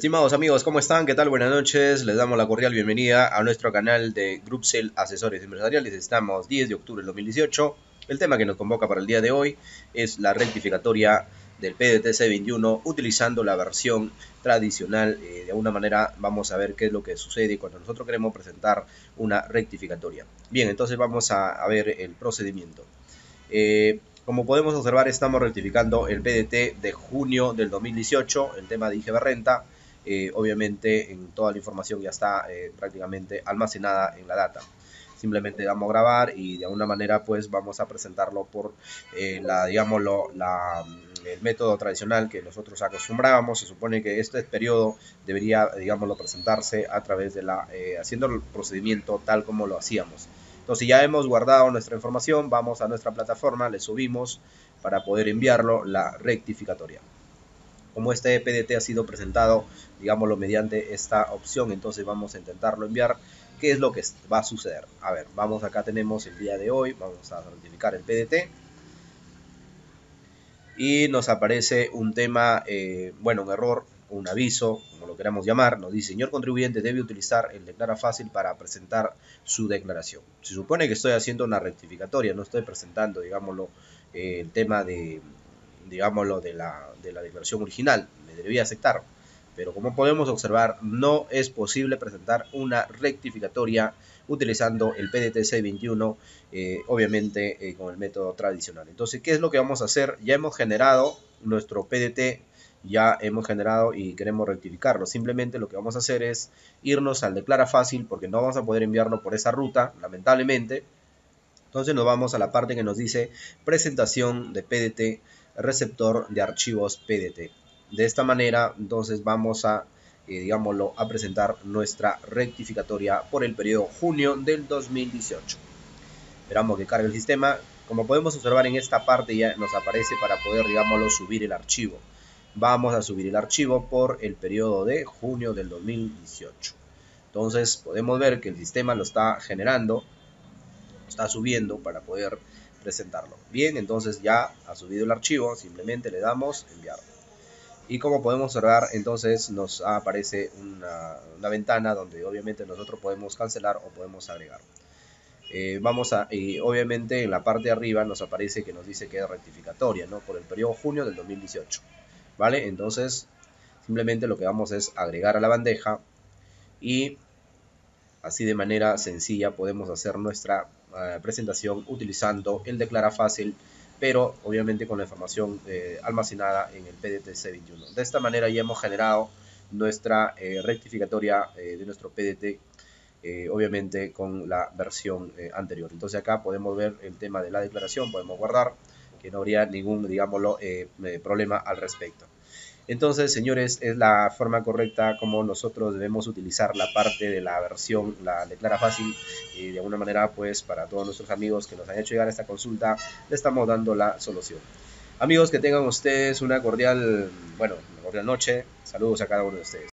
Estimados amigos, ¿cómo están? ¿Qué tal? Buenas noches. Les damos la cordial bienvenida a nuestro canal de Groupsell Asesores Empresariales. Estamos 10 de octubre del 2018. El tema que nos convoca para el día de hoy es la rectificatoria del PDTC 21 utilizando la versión tradicional. Eh, de alguna manera vamos a ver qué es lo que sucede cuando nosotros queremos presentar una rectificatoria. Bien, entonces vamos a, ver el procedimiento. Eh, como podemos observar, estamos rectificando el PDT de junio del 2018, el tema de IGB Renta. Eh, obviamente, en toda la información ya está eh, prácticamente almacenada en la data. Simplemente damos a grabar y de alguna manera pues vamos a presentarlo por eh, la, digámoslo, la, el método tradicional que nosotros acostumbrábamos. Se supone que este periodo debería, digámoslo, presentarse a través de la, haciendo el procedimiento tal como lo hacíamos. Entonces ya hemos guardado nuestra información, vamos a nuestra plataforma, le subimos para poder enviarlo la rectificatoria. Como este PDT ha sido presentado, digámoslo, mediante esta opción, entonces vamos a intentarlo enviar. ¿Qué es lo que va a suceder? A ver, vamos acá, tenemos el día de hoy, vamos a rectificar el PDT. Y nos aparece un tema, eh, bueno, un error, un aviso, como lo queramos llamar, nos dice, señor contribuyente debe utilizar el declara fácil para presentar su declaración. Se supone que estoy haciendo una rectificatoria, no estoy presentando, digámoslo, eh, el tema de, digámoslo, de la, de la declaración original, me debía aceptar. Pero como podemos observar, no es posible presentar una rectificatoria utilizando el PDTC 21, eh, obviamente eh, con el método tradicional. Entonces, ¿qué es lo que vamos a hacer? Ya hemos generado nuestro PDT ya hemos generado y queremos rectificarlo. Simplemente lo que vamos a hacer es irnos al declara fácil porque no vamos a poder enviarlo por esa ruta, lamentablemente. Entonces nos vamos a la parte que nos dice presentación de PDT, receptor de archivos PDT. De esta manera, entonces vamos a, eh, digámoslo, a presentar nuestra rectificatoria por el periodo junio del 2018. Esperamos que cargue el sistema. Como podemos observar en esta parte ya nos aparece para poder, digámoslo, subir el archivo vamos a subir el archivo por el periodo de junio del 2018. Entonces podemos ver que el sistema lo está generando, está subiendo para poder presentarlo. Bien, entonces ya ha subido el archivo, simplemente le damos enviar. Y como podemos observar, entonces nos aparece una, ventana donde obviamente nosotros podemos cancelar o podemos agregar. Eh, vamos a, y obviamente en la parte de arriba nos aparece que nos dice que es rectificatoria, ¿no? Por el periodo junio del 2018. ¿vale? Entonces, simplemente lo que vamos es agregar a la bandeja y así de manera sencilla podemos hacer nuestra eh, presentación utilizando el declara fácil pero obviamente con la información eh, almacenada en el PDT 21 De esta manera ya hemos generado nuestra eh, rectificatoria de nuestro PDT, obviamente con la versión anterior. Entonces acá podemos ver el tema de la declaración, podemos guardar, que no habría ningún, digámoslo, eh, eh, problema al respecto. Entonces, señores, es la forma correcta como nosotros debemos utilizar la parte de la versión, la declara fácil, y de alguna manera, pues, para todos nuestros amigos que nos han hecho llegar esta consulta, le estamos dando la solución. Amigos, que tengan ustedes una cordial, bueno, una cordial noche. Saludos a cada uno de ustedes.